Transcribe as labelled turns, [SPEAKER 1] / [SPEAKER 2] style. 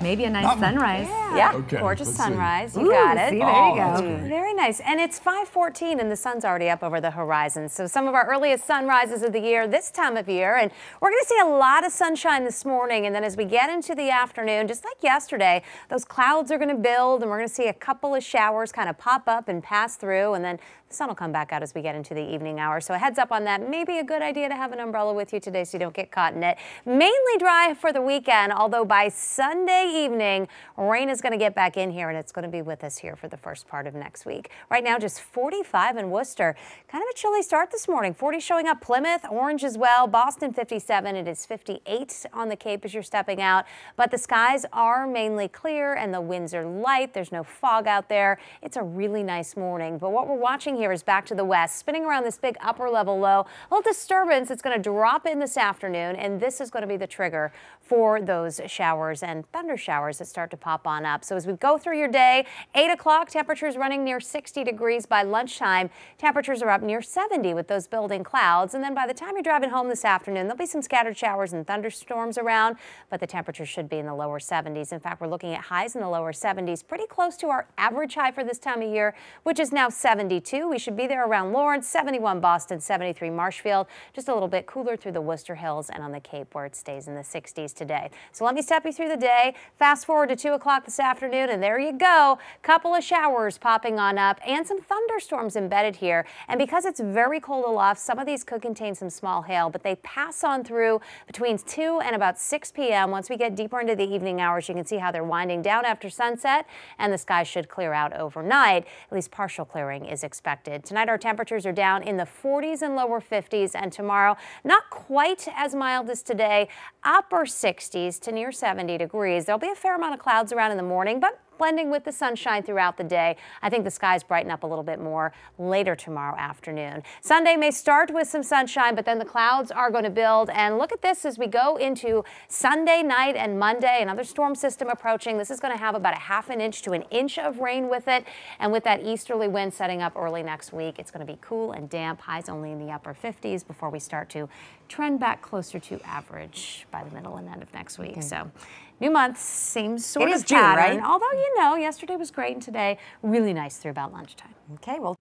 [SPEAKER 1] Maybe a nice sunrise.
[SPEAKER 2] Yeah, yeah.
[SPEAKER 3] Okay,
[SPEAKER 2] gorgeous
[SPEAKER 3] let's
[SPEAKER 2] sunrise.
[SPEAKER 3] see.
[SPEAKER 2] You
[SPEAKER 1] Ooh,
[SPEAKER 2] got it.
[SPEAKER 1] see, there
[SPEAKER 3] Oh,
[SPEAKER 1] you go.
[SPEAKER 2] Very nice. And it's 514 and the sun's already up over the horizon. So some of our earliest sunrises of the year this time of year. And we're going to see a lot of sunshine this morning. And then as we get into the afternoon, just like yesterday, those clouds are going to build and we're going to see a couple of showers kind of pop up and pass through. And then the sun will come back out as we get into the evening hours. So a heads up on that. Maybe a good idea to have an umbrella with you today so you don't get caught in it. Mainly dry for the weekend, although by Sunday evening, rain is going to get back in here and it's going to be with us here for the first part of next week. Right now, just 45 in Worcester. Kind of a chilly start this morning. 40 showing up Plymouth, Orange as well. Boston 57. It is 58 on the Cape as you're stepping out. But the skies are mainly clear and the winds are light. There's no fog out there. It's a really nice morning. But what we're watching here is back to the west, spinning around this big upper level low. A little disturbance. It's going to drop in this afternoon, and this is going to be the trigger for those showers and thunder showers that start to pop on up. So as we go through your day, 8 o'clock, temperatures running near 60 degrees. By lunchtime, temperatures are up near 70 with those building clouds. And then by the time you're driving home this afternoon, there'll be some scattered showers and thunderstorms around, but the temperatures should be in the lower 70s. In fact, we're looking at highs in the lower 70s, pretty close to our average high for this time of year, which is now 72. We should be there around Lawrence, 71 Boston, 73 Marshfield, just a little bit cooler through the Worcester Hills and on the Cape where it stays in the 60s today. So let me step you through the day. Fast forward to 2 o'clock this afternoon, and there you go. Couple of showers popping on up and some thunderstorms embedded here. And because it's very cold aloft, some of these could contain some small hail, but they pass on through between 2 and about 6 p.m. Once we get deeper into the evening hours, you can see how they're winding down after sunset, and the sky should clear out overnight. At least partial clearing is expected. Tonight, our temperatures are down in the 40s and lower 50s, and tomorrow, not quite as mild as today, upper 60s to near 70 degrees. There'll be a fair amount of clouds around in the morning, but blending with the sunshine throughout the day. I think the skies brighten up a little bit more later tomorrow afternoon. Sunday may start with some sunshine, but then the clouds are going to build. And look at this as we go into Sunday night and Monday, another storm system approaching. This is going to have about a half an inch to an inch of rain with it. And with that easterly wind setting up early next week, it's going to be cool and damp, highs only in the upper 50s before we start to trend back closer to average by the middle and end of next week. Okay. So new month seems sort
[SPEAKER 4] it
[SPEAKER 2] of
[SPEAKER 4] is June,
[SPEAKER 2] pattern.
[SPEAKER 4] right?
[SPEAKER 2] Although, you know, yesterday was great and today really nice through about lunchtime.
[SPEAKER 4] Okay, well.